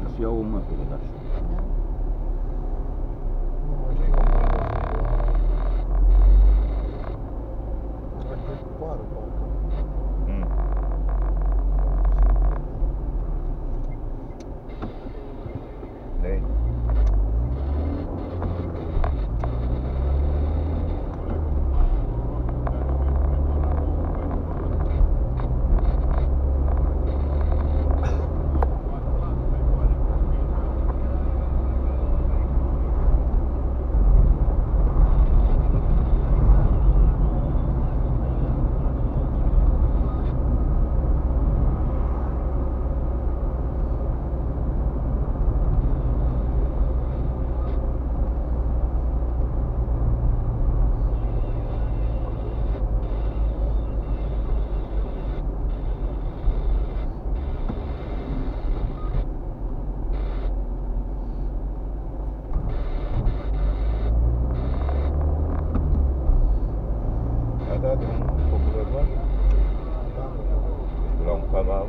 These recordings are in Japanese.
vai enfiar uma pela かが。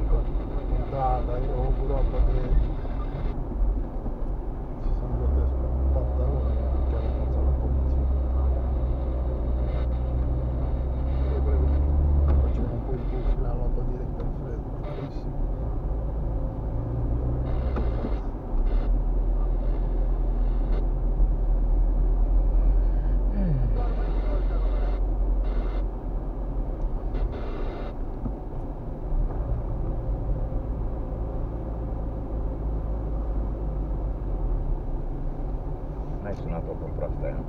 sunat-o pe proasta aia.